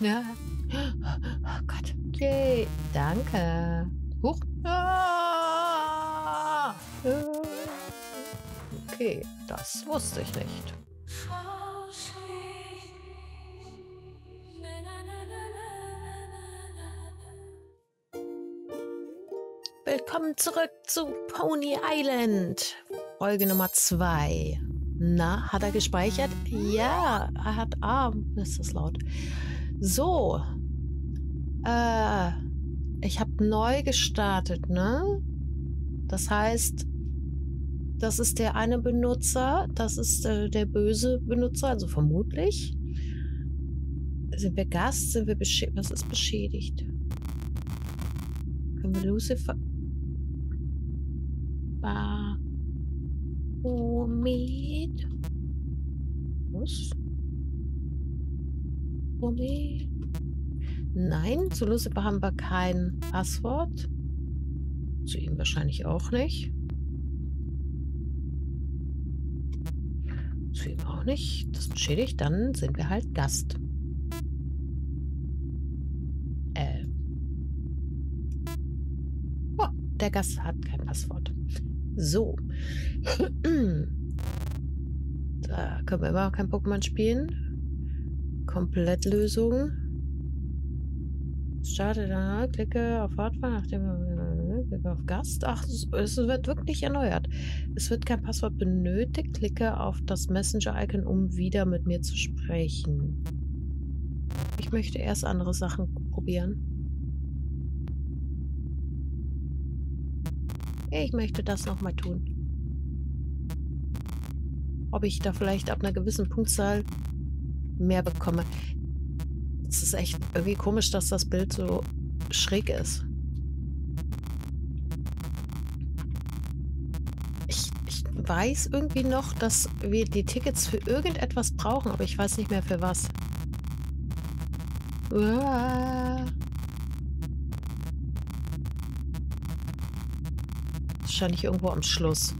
Ja. Oh Gott. Yay. Danke. Huch. Ah. Okay, das wusste ich nicht. Willkommen zurück zu Pony Island. Folge Nummer 2. Na, hat er gespeichert? Ja, er hat. Ah, ist das laut. So. Äh, ich habe neu gestartet, ne? Das heißt, das ist der eine Benutzer, das ist äh, der böse Benutzer, also vermutlich. Sind wir Gast? Sind wir beschädigt? Was ist beschädigt? Können wir Lucifer. Womit? Was? Womit? Nein, zu Lucifer haben wir kein Passwort. Zu ihm wahrscheinlich auch nicht. Zu ihm auch nicht. Das beschädigt, dann sind wir halt Gast. Äh. Oh, der Gast hat kein Passwort. So. da können wir immer kein Pokémon spielen. Komplettlösung. Starte da, klicke auf Fortfahren, nachdem klicke auf Gast. Ach, es wird wirklich erneuert. Es wird kein Passwort benötigt. Klicke auf das Messenger-Icon, um wieder mit mir zu sprechen. Ich möchte erst andere Sachen probieren. Ich möchte das nochmal tun. Ob ich da vielleicht ab einer gewissen Punktzahl mehr bekomme. Es ist echt irgendwie komisch, dass das Bild so schräg ist. Ich, ich weiß irgendwie noch, dass wir die Tickets für irgendetwas brauchen, aber ich weiß nicht mehr für was. Wahrscheinlich irgendwo am Schluss.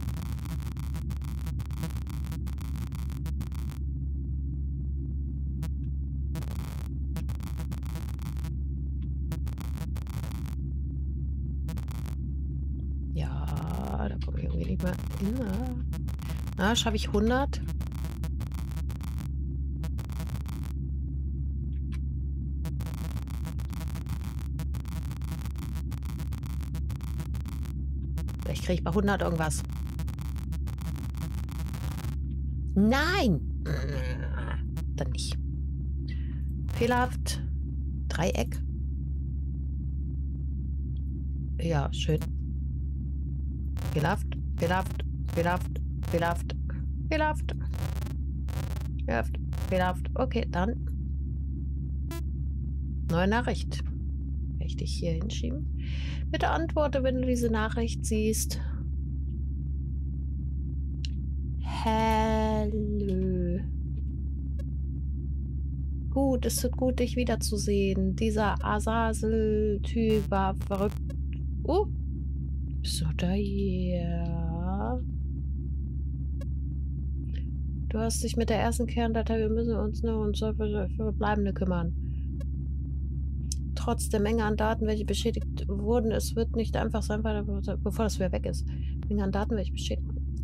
Ja, da komme ich irgendwie nicht mehr hin. Na, schaffe ich 100? kriege ich bei 100 irgendwas. Nein! Dann nicht. Fehlerhaft. Dreieck. Ja, schön. Fehlerhaft, fehlerhaft, fehlerhaft, fehlerhaft, fehlerhaft. Fehlerhaft, fehlerhaft. Okay, dann. Neue Nachricht ich dich hier hinschieben. Bitte antworte, wenn du diese Nachricht siehst. Hallo. Gut, es tut gut, dich wiederzusehen. Dieser Asasel-Typ war verrückt. Oh, da hier? Du hast dich mit der ersten Kerndatei, wir müssen uns nur um verbleibende kümmern trotz der Menge an Daten, welche beschädigt wurden, es wird nicht einfach sein, bevor das wieder weg ist. Menge an Daten, welche beschädigt wurden.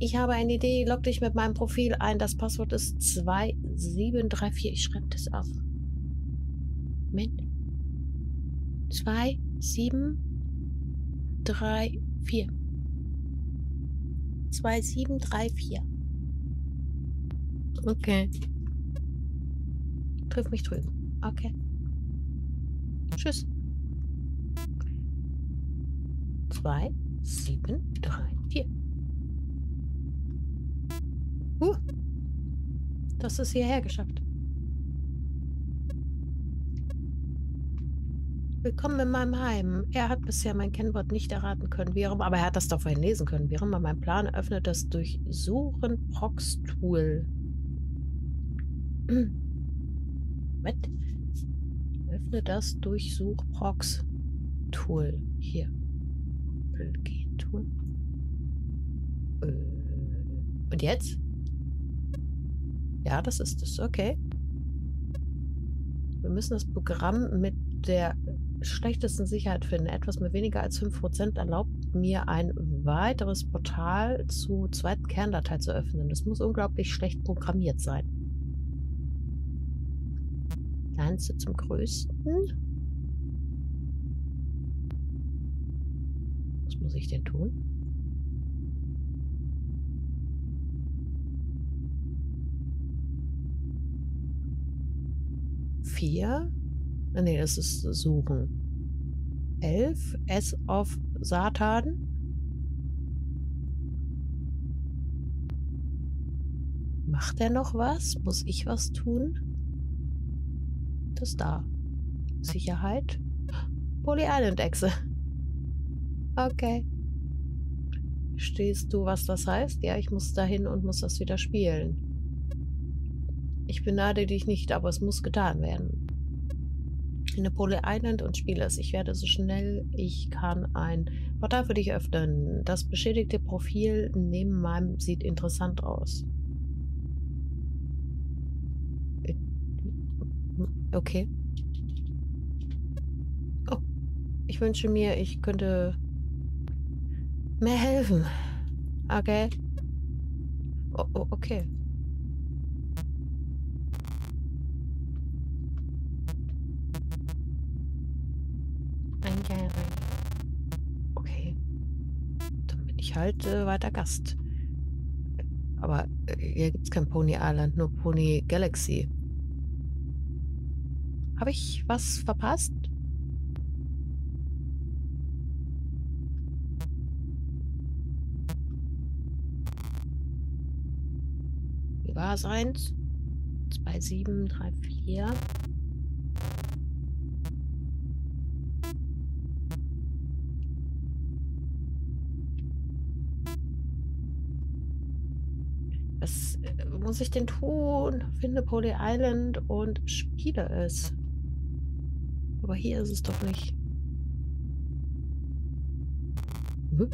Ich habe eine Idee, log dich mit meinem Profil ein. Das Passwort ist 2734. Ich schreibe das auf. Moment. 2734. 2734. Okay. Triff mich drüben. Okay. Tschüss. Zwei, sieben, drei, vier. Uh, das ist hierher geschafft. Willkommen in meinem Heim. Er hat bisher mein Kennwort nicht erraten können, wie aber er hat das doch vorhin lesen können. Wie immer mein Plan öffnet das Durchsuchen Prox-Tool. Was? Öffne das Durchsuch-Prox-Tool. Hier. Tool. Äh. Und jetzt? Ja, das ist es. Okay. Wir müssen das Programm mit der schlechtesten Sicherheit finden. Etwas mit weniger als 5% erlaubt mir ein weiteres Portal zur zweiten Kerndatei zu öffnen. Das muss unglaublich schlecht programmiert sein. Kleinste zum größten. Was muss ich denn tun? Vier. Ah, nee, das ist Suchen. Elf. S auf Satan. Macht er noch was? Muss ich was tun? Das da. Sicherheit. Poly Island Echse. Okay. Stehst du, was das heißt? Ja, ich muss dahin und muss das wieder spielen. Ich beneide dich nicht, aber es muss getan werden in Pole Island und spiele es. Ich werde so schnell ich kann ein Portal für dich öffnen. Das beschädigte Profil neben meinem sieht interessant aus. Okay. Oh, ich wünsche mir, ich könnte mehr helfen. Okay. Oh, oh, okay. Okay. Ich halt äh, weiter Gast. Aber äh, hier gibt es kein Pony Island, nur Pony Galaxy. Habe ich was verpasst? Wie war es? Eins, zwei, sieben, drei, vier. Muss ich denn tun? Finde Poly Island und spiele es. Aber hier ist es doch nicht. Hm?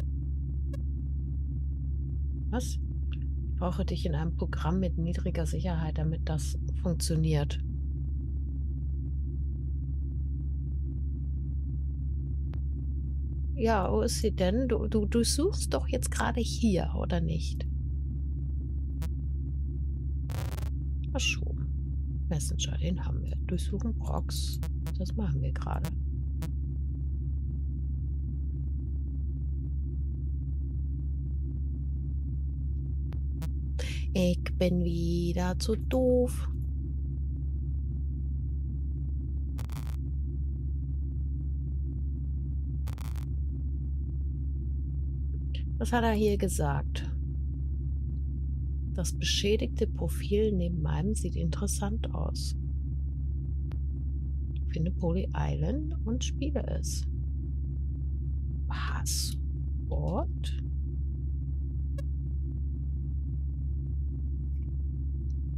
Was? Ich brauche dich in einem Programm mit niedriger Sicherheit, damit das funktioniert. Ja, wo ist sie denn? Du, du, du suchst doch jetzt gerade hier, oder nicht? Messenger, den haben wir. Durchsuchen Prox. Das machen wir gerade. Ich bin wieder zu doof. Was hat er hier gesagt? Das beschädigte Profil neben meinem sieht interessant aus. Finde Poly Island und spiele es. Passwort?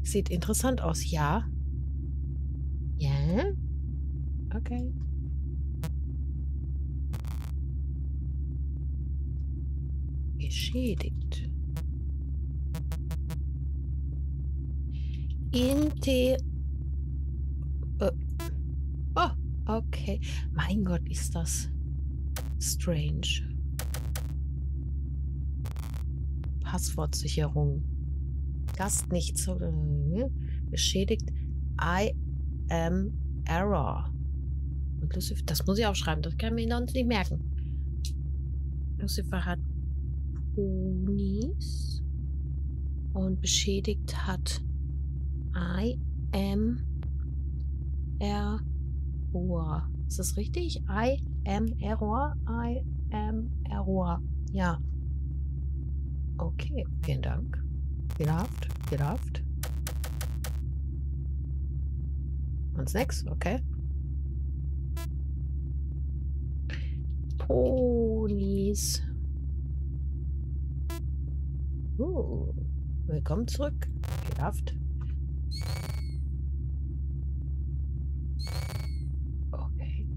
Sieht interessant aus, ja? Ja? Okay. Beschädigt. Inte... Oh, okay. Mein Gott, ist das strange. Passwortsicherung. Gast nicht so äh, beschädigt. I am error. Das muss ich aufschreiben, das kann ich mir sonst nicht merken. Lucifer hat Ponys und beschädigt hat I am error. Ist das richtig? I am error. I am error. Ja. Okay, vielen Dank. Fehlerhaft, fehlerhaft. Und nix, okay. Ponys. Uh, willkommen zurück. Fehlerhaft. Okay.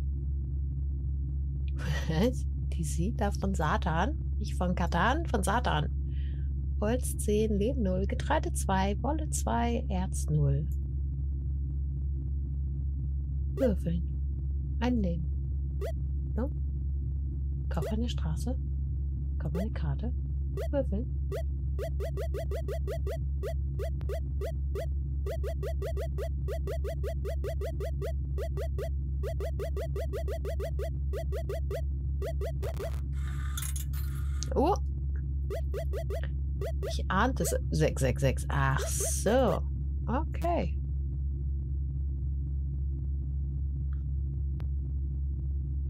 Die sieht da von Satan. Nicht von Katan, von Satan. Holz 10, Leben 0, Getreide 2, Wolle 2, Erz 0. Würfeln. Ein Leben. No? Kauf eine Straße. Kauf eine Karte. Würfeln. Oh. Ich ahnte es. 666. Ach so. Okay.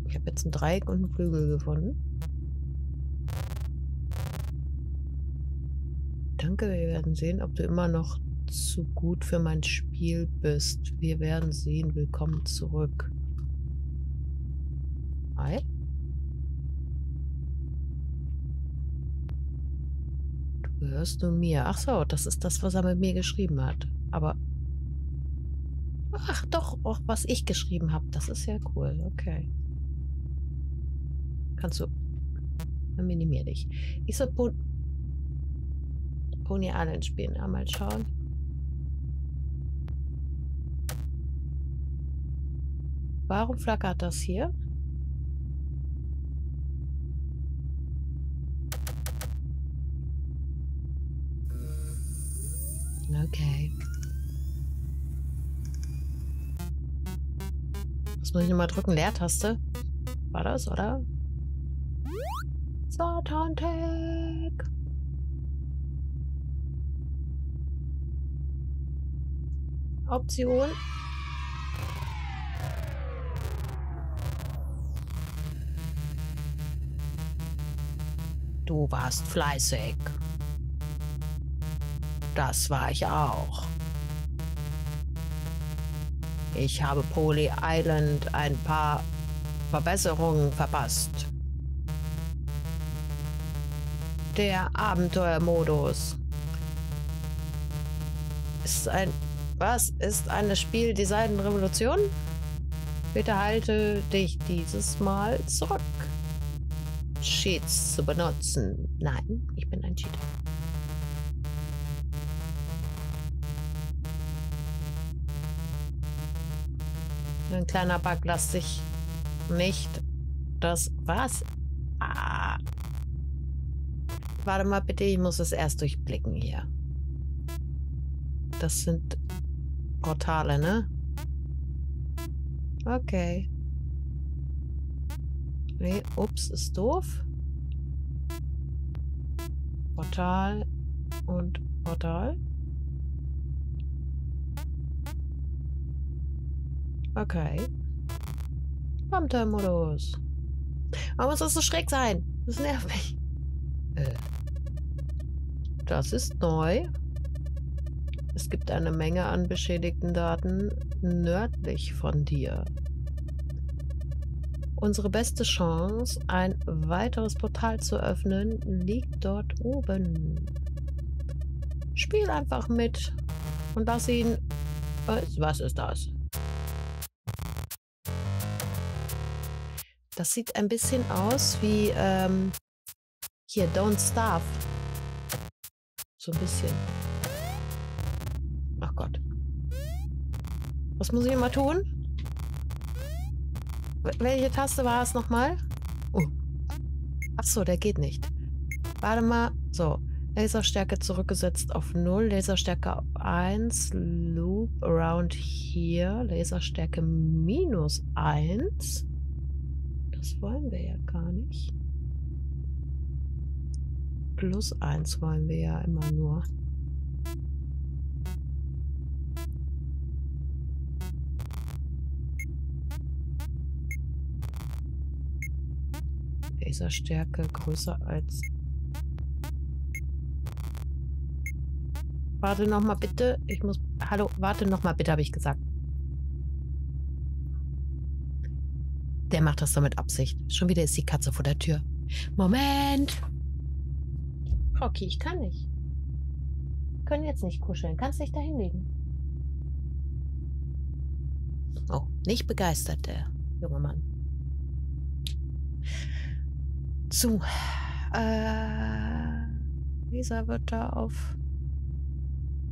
Ich habe jetzt ein Dreieck und einen Flügel gefunden. Danke, wir werden sehen, ob du immer noch zu gut für mein Spiel bist. Wir werden sehen. Willkommen zurück. Hi. Gehörst nun mir. Ach so, das ist das, was er mit mir geschrieben hat. Aber... Ach doch, auch was ich geschrieben habe. Das ist ja cool. Okay. Kannst du... Minimier dich. Ich soll po Pony Island spielen. Einmal schauen. Warum flackert das hier? Okay. Was muss ich nochmal drücken? Leertaste? War das, oder? Satan-Tag. Option. Du warst fleißig. Das war ich auch. Ich habe Poly Island ein paar Verbesserungen verpasst. Der Abenteuermodus ist ein was ist eine Spieldesign-Revolution? Bitte halte dich dieses Mal zurück. Cheats zu benutzen. Nein, ich bin ein Cheater. Ein kleiner Bug, lass sich nicht das... Was? Ah. Warte mal bitte, ich muss es erst durchblicken hier. Das sind Portale, ne? Okay. Nee, ups, ist doof. Portal und Portal. Okay. Abenteuermodus. Warum muss das so schräg sein? Das nervt mich. Äh. Das ist neu. Es gibt eine Menge an beschädigten Daten nördlich von dir. Unsere beste Chance, ein weiteres Portal zu öffnen, liegt dort oben. Spiel einfach mit und lass ihn... Was ist das? Das sieht ein bisschen aus wie... Ähm, hier, Don't Starve. So ein bisschen. Gott. Was muss ich immer tun? Welche Taste war es nochmal? Oh. Ach so, der geht nicht. Warte mal. So. Laserstärke zurückgesetzt auf 0. Laserstärke auf 1. Loop around here. Laserstärke minus 1. Das wollen wir ja gar nicht. Plus 1 wollen wir ja immer nur. Laserstärke größer als... Warte noch mal bitte. Ich muss... Hallo, warte noch mal bitte, habe ich gesagt. Der macht das doch mit Absicht. Schon wieder ist die Katze vor der Tür. Moment! Rocky, ich kann nicht. Wir können jetzt nicht kuscheln. Kannst dich da hinlegen. Oh, nicht begeistert, der junge Mann. So. Äh, Lisa wird da auf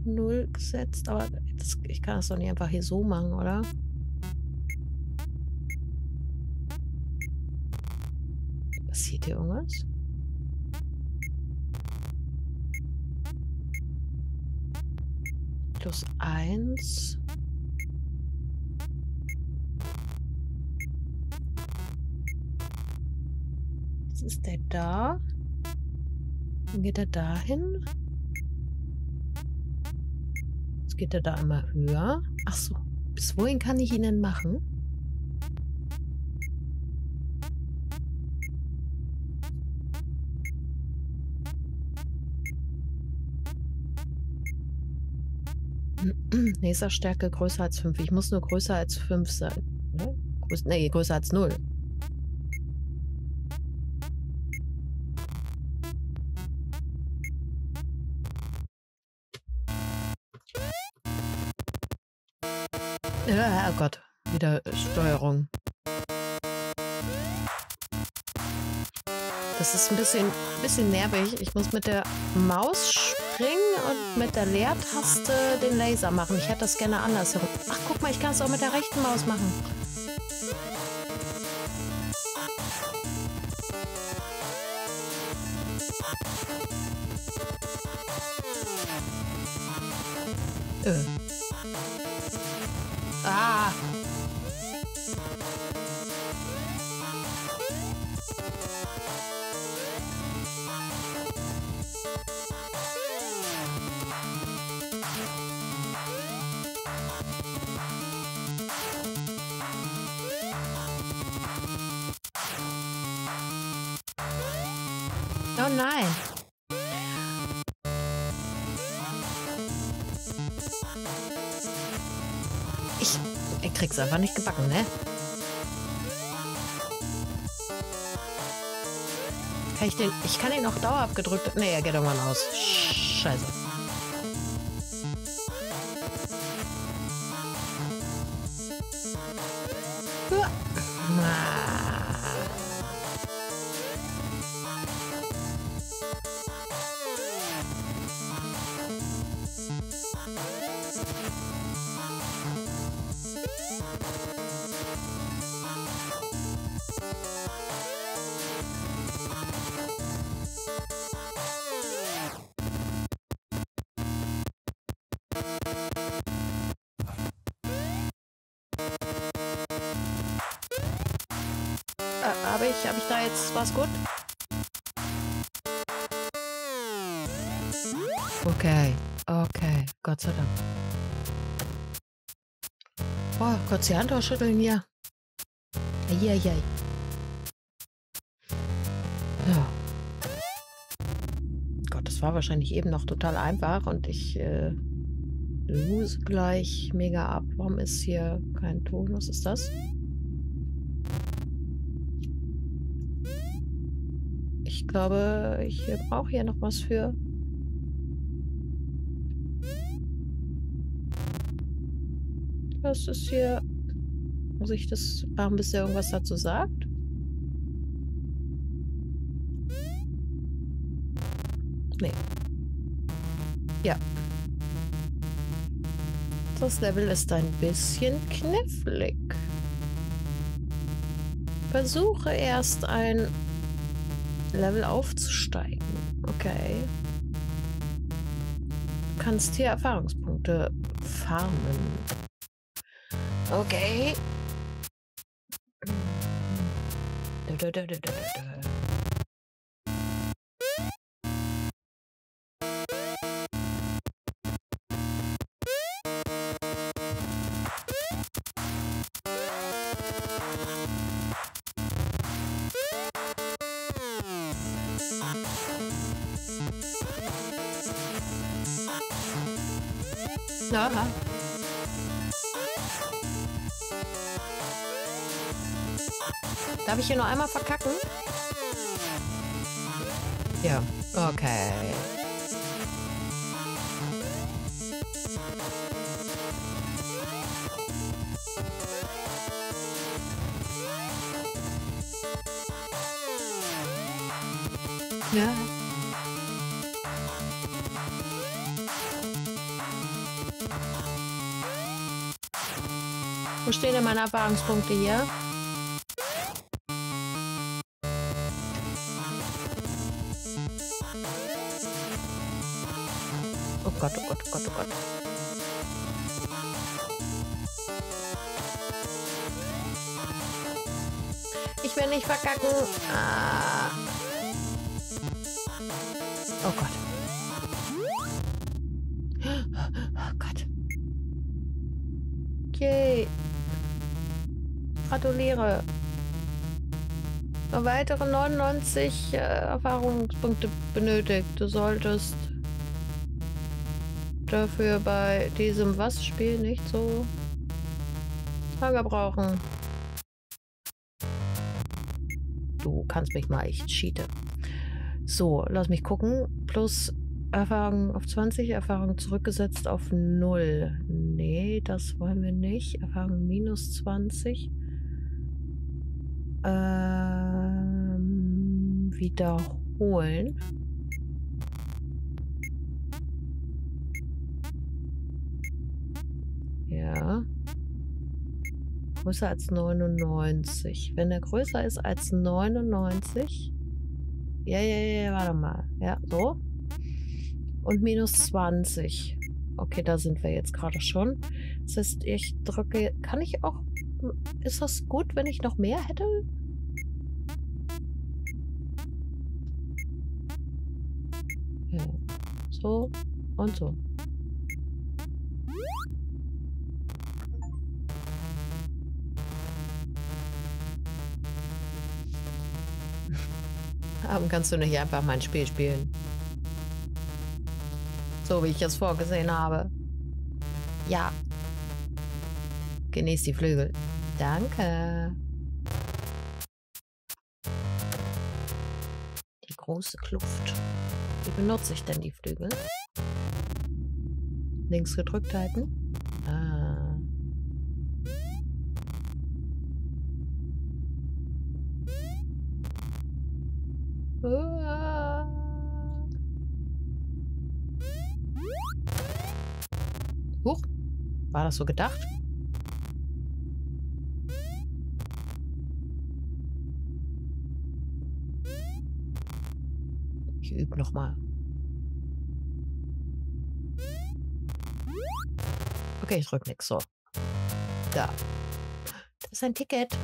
0 gesetzt. Aber das, ich kann das doch nicht einfach hier so machen, oder? Passiert hier irgendwas? Plus eins. Jetzt ist der da. Dann geht er dahin. Jetzt geht er da immer höher. Ach so. Bis wohin kann ich ihn denn machen? Laserstärke größer als 5. Ich muss nur größer als 5 sein. Ne? Nee, größer als 0. Ja, oh Gott, wieder Steuerung. Das ist ein bisschen, bisschen nervig. Ich muss mit der Maus springen und mit der Leertaste den Laser machen. Ich hätte das gerne andersherum. Ach, guck mal, ich kann es auch mit der rechten Maus machen. Äh. Ah. Nein. Ich, ich krieg's einfach nicht gebacken, ne? Kann ich den, ich kann ihn auch dauerhaft gedrückt. Ne, er geht irgendwann aus. Scheiße. Ich, habe ich da jetzt was gut? Okay, okay, Gott sei Dank. Boah, kurz die Hand ausschütteln hier. Eieiei. Ja. Gott, das war wahrscheinlich eben noch total einfach und ich äh, lose gleich mega ab. Warum ist hier kein Ton? Was ist das? Ich glaube, ich brauche hier noch was für. Was ist hier? Muss ich das machen, bis er irgendwas dazu sagt? Nee. Ja. Das Level ist ein bisschen knifflig. Versuche erst ein Level aufzusteigen. Okay. Du kannst hier Erfahrungspunkte farmen. Okay. Du, du, du, ich hier noch einmal verkacken? Ja, okay. Ja. Wo stehen denn meine Erfahrungspunkte hier? Gott, oh Gott, oh Gott, oh Gott. Ich will nicht verkacken. Ah. Oh Gott. Oh Gott. Yay. Gratuliere. Weitere 99 äh, Erfahrungspunkte benötigt. Du solltest dafür bei diesem Was-Spiel nicht so lange brauchen. Du kannst mich mal, ich cheate. So, lass mich gucken. Plus Erfahrung auf 20, Erfahrung zurückgesetzt auf 0. Nee, das wollen wir nicht. Erfahrung minus 20. Ähm, wiederholen. Ja. Größer als 99. Wenn er größer ist als 99. Ja, ja, ja, warte mal. Ja, so. Und minus 20. Okay, da sind wir jetzt gerade schon. Das heißt, ich drücke. Kann ich auch. Ist das gut, wenn ich noch mehr hätte? Ja. So und so. Warum kannst du nicht einfach mein Spiel spielen? So wie ich es vorgesehen habe. Ja. Genieß die Flügel. Danke. Die große Kluft. Wie benutze ich denn die Flügel? Links gedrückt halten. Huch, war das so gedacht? Ich übe noch mal. Okay, ich drück nix so. Da. Das ist ein Ticket.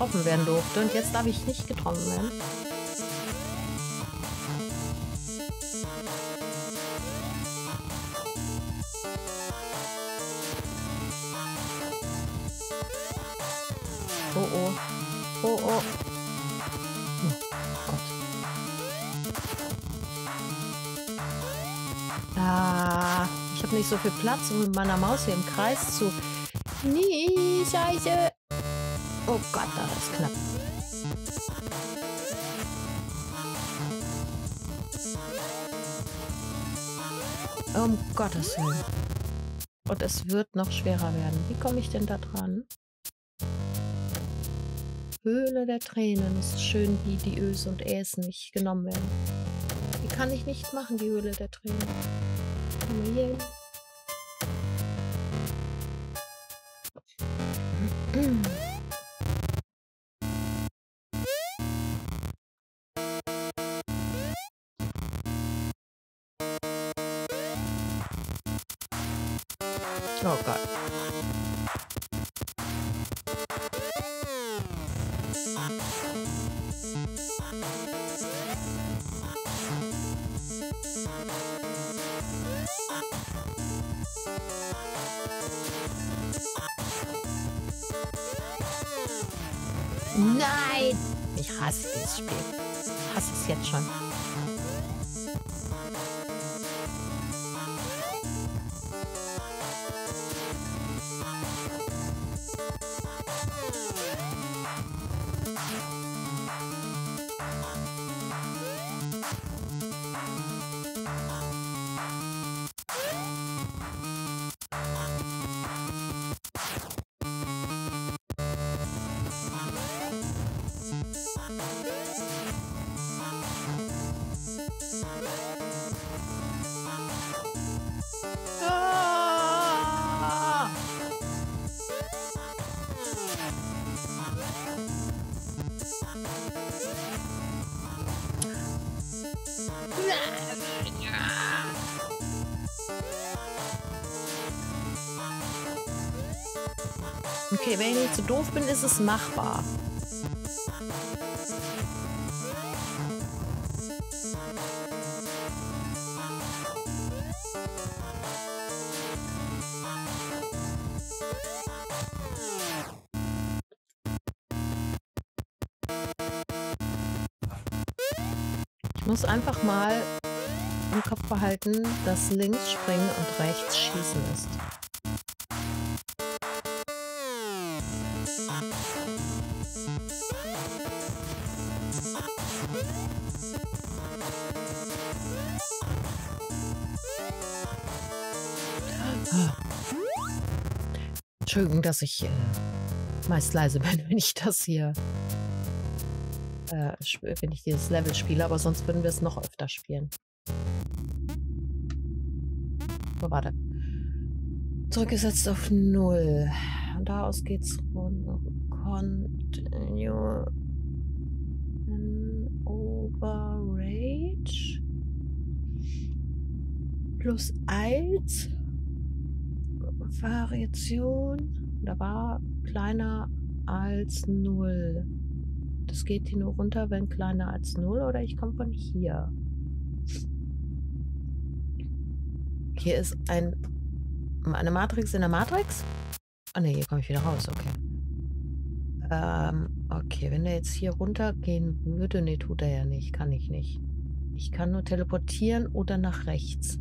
Getroffen werden durfte und jetzt darf ich nicht getroffen werden? Oh oh. Oh oh. Oh Gott. Ah, ich habe nicht so viel Platz, um mit meiner Maus hier im Kreis zu. Nee, Scheiße. Oh Gott, das ist knapp. Um Gottes Willen. Und es wird noch schwerer werden. Wie komme ich denn da dran? Höhle der Tränen. Ist schön, wie die Ös und Äs nicht genommen werden. Die kann ich nicht machen, die Höhle der Tränen. Oh je. Oh Ich hasse es jetzt schon. Okay, wenn ich nicht zu doof bin, ist es machbar. Ich muss einfach mal im Kopf behalten, dass links springen und rechts schießen ist. Entschuldigung, dass ich äh, meist leise bin, wenn ich das hier, äh, wenn ich dieses Level spiele, aber sonst würden wir es noch öfter spielen. Oh, warte. Zurückgesetzt auf null. Und da aus geht's runter. Continue. Overrage. Plus 1. Variation. Da war kleiner als 0. Das geht hier nur runter, wenn kleiner als 0 oder ich komme von hier. Hier ist ein, eine Matrix in der Matrix. Ah ne, hier komme ich wieder raus, okay. Ähm, okay, wenn der jetzt hier runtergehen würde, ne, tut er ja nicht, kann ich nicht. Ich kann nur teleportieren oder nach rechts.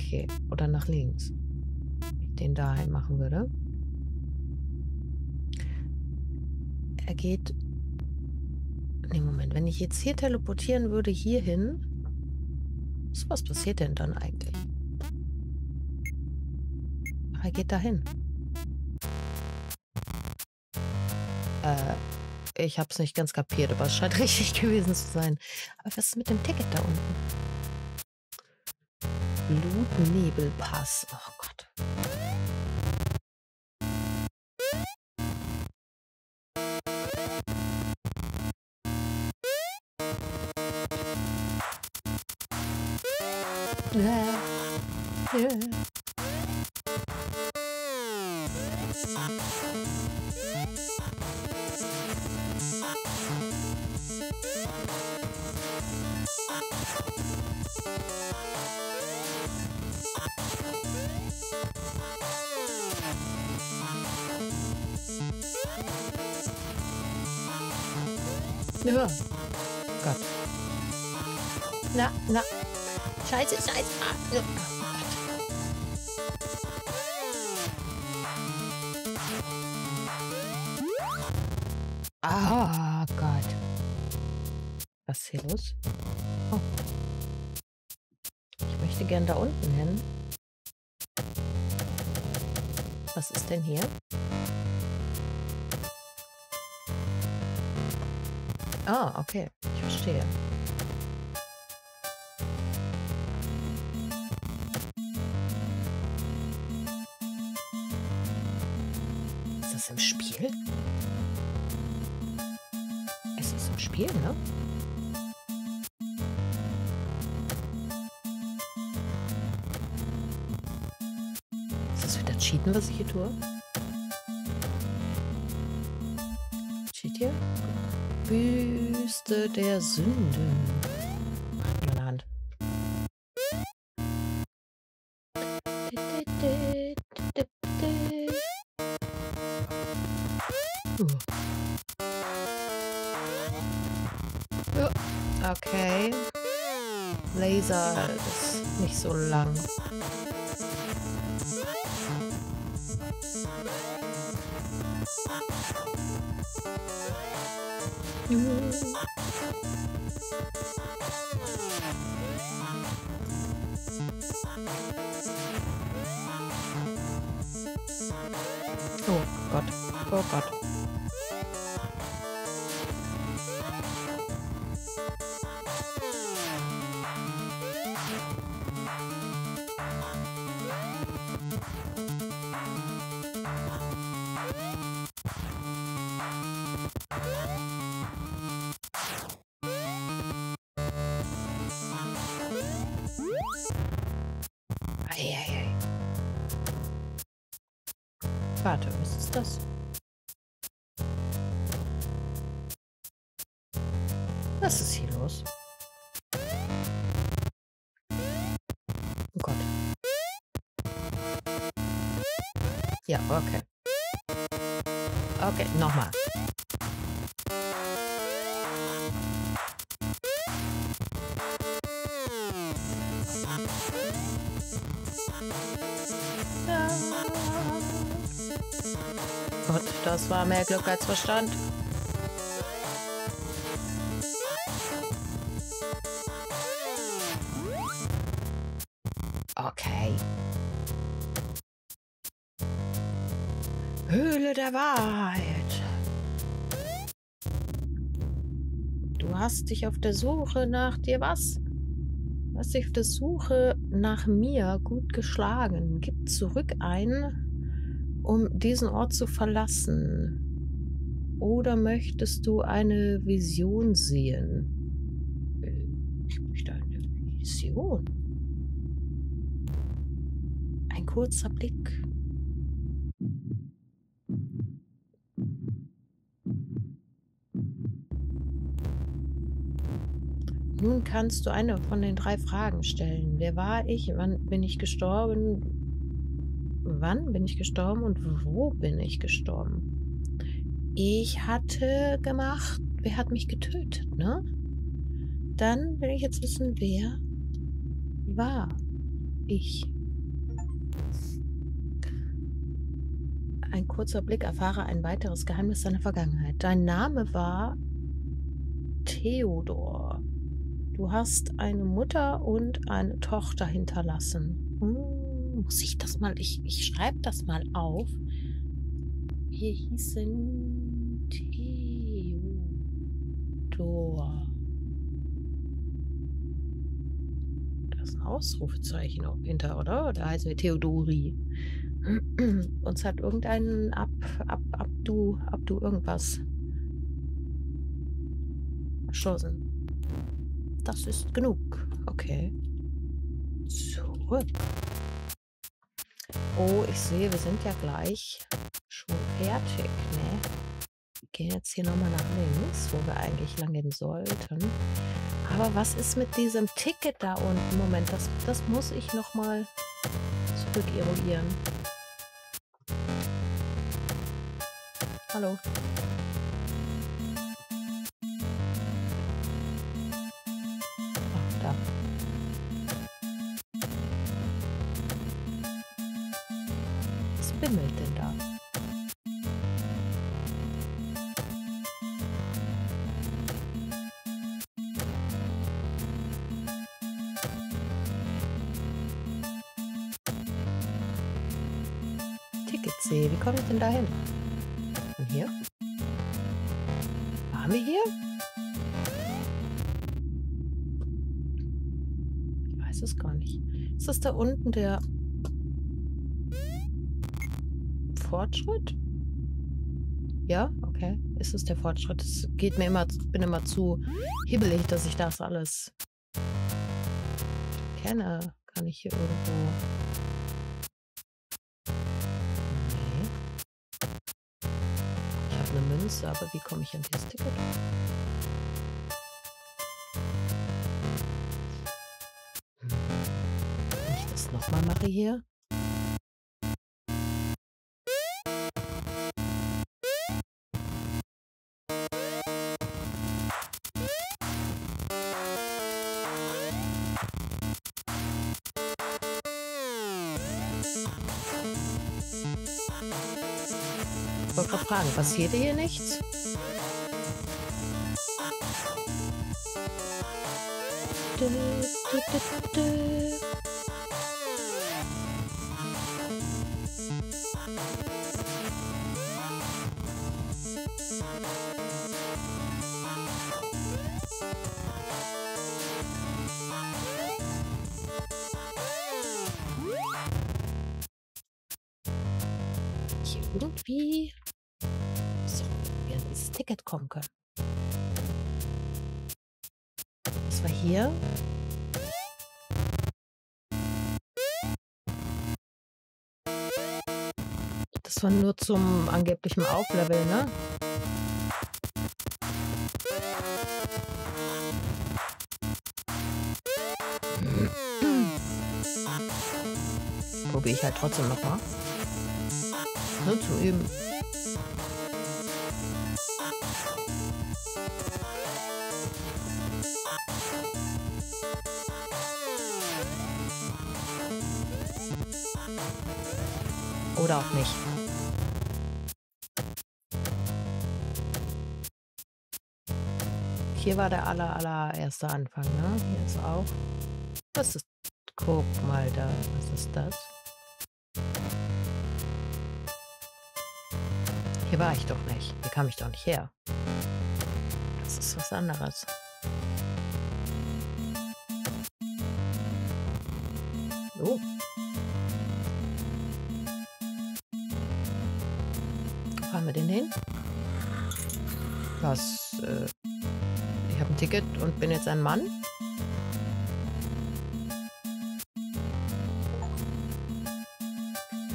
Okay, oder nach links. Ich den dahin machen würde. Er geht... Ne, Moment, wenn ich jetzt hier teleportieren würde, hierhin... Was passiert denn dann eigentlich? Ach, er geht dahin. Äh, ich habe es nicht ganz kapiert, aber es scheint richtig gewesen zu sein. Aber was ist mit dem Ticket da unten? Blutnebelpass. Oh Gott. Ja. Gott. Na, na. Scheiße, scheiße. Ah, ja. Ah, Gott. Was ist hier los? Oh. Ich möchte gern da unten hin. Was ist denn hier? Ah, okay. Ich verstehe. Ist das im Spiel? Es ist im Spiel, ne? Ist das wieder Cheaten, was ich hier tue? Wüste der Sünden. Meine Hand. Okay. Laser ist nicht so lang. Oh Gott. Oh Gott. Okay. Okay, nochmal. Gott, das war mehr Glück als Verstand. Der Wahrheit. Du hast dich auf der Suche nach dir was? Du hast dich auf der Suche nach mir gut geschlagen. Gib zurück ein, um diesen Ort zu verlassen? Oder möchtest du eine Vision sehen? Äh, ich möchte eine Vision. Ein kurzer Blick. Kannst du eine von den drei Fragen stellen. Wer war ich? Wann bin ich gestorben? wann bin ich gestorben und wo bin ich gestorben? Ich hatte gemacht, wer hat mich getötet, ne? Dann will ich jetzt wissen, wer war ich? Ein kurzer Blick erfahre ein weiteres Geheimnis seiner Vergangenheit. Dein Name war Theodor. Du hast eine Mutter und eine Tochter hinterlassen. Hm muss ich das mal, ich, ich schreibe das mal auf. Wir hießen Theodor. Da ist ein Ausrufezeichen auch hinter, oder? Da heißen wir Theodori. Uns hat irgendein Ab, Ab, Abdu, Abdu irgendwas erschossen. Das ist genug. Okay. Zurück. Oh, ich sehe, wir sind ja gleich schon fertig, ne? Wir gehen jetzt hier nochmal nach links, wo wir eigentlich lang gehen sollten. Aber was ist mit diesem Ticket da unten? Moment, das, das muss ich nochmal zurück eruieren. Hallo. Bimmelt denn da? Ticketsee, wie komme ich denn da hin? Und hier? Waren wir hier? Ich weiß es gar nicht. Ist das da unten der Fortschritt? Ja, okay. Ist es der Fortschritt? Es geht mir immer, bin immer zu hibbelig, dass ich das alles kenne. Kann ich hier irgendwo... Nee. Ich habe eine Münze, aber wie komme ich an dieses Ticket? Hm. Wenn ich das nochmal mache hier. Wollte gerade fragen, passiert hier nichts? Du, du, du, Das war nur zum angeblichen Aufleveln, ne? Probiere ich halt trotzdem nochmal. Nur zu üben. Oder auch nicht. Hier war der aller, allererste Anfang, ne? Hier ist auch. Was ist. Guck mal da. Was ist das? Hier war ich doch nicht. Hier kam ich doch nicht her. Das ist was anderes. Oh. Wo fahren wir denn hin? Was? Äh, Ticket und bin jetzt ein Mann?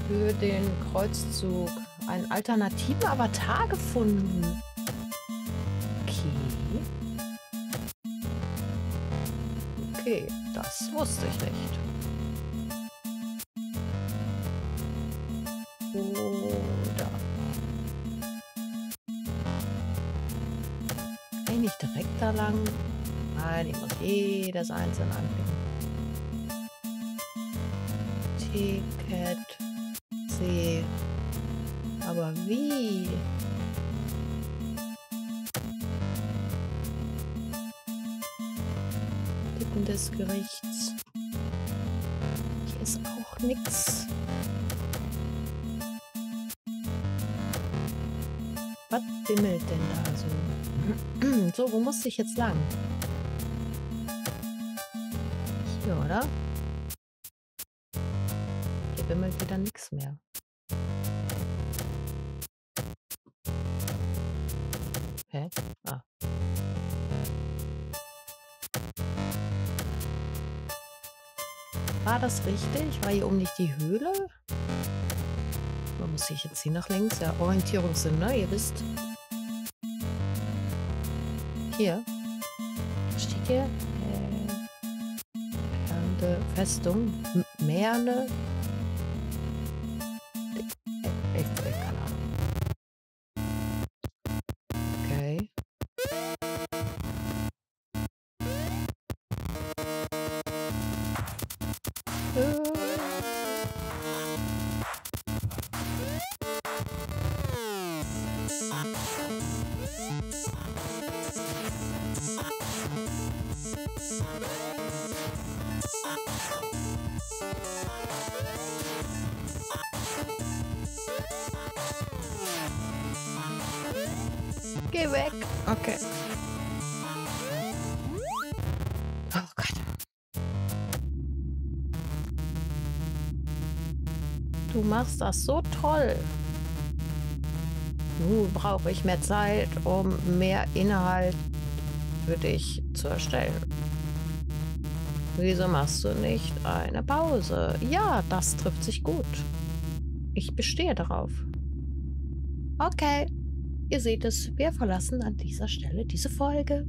Für den Kreuzzug einen alternativen Avatar gefunden. Okay. Okay, das wusste ich nicht. Nicht direkt da lang? Nein, ich muss jedes einzeln anklicken. Ticket. C. Aber wie? Tippen des Gerichts. Hier ist auch nichts. Was bimmelt denn da so? So, wo muss ich jetzt lang? Hier, oder? Hier bimmelt wieder nichts mehr. Hä? Ah. War das richtig? War hier oben nicht die Höhle? Wo muss ich jetzt hier nach links? Ja, Orientierungssinn, ne? Ihr wisst. Hier. Hier? Äh, Festung. Merne. Machst das so toll. Nun brauche ich mehr Zeit, um mehr Inhalt für dich zu erstellen. Wieso machst du nicht eine Pause? Ja, das trifft sich gut. Ich bestehe darauf. Okay. Ihr seht es, wir verlassen an dieser Stelle diese Folge.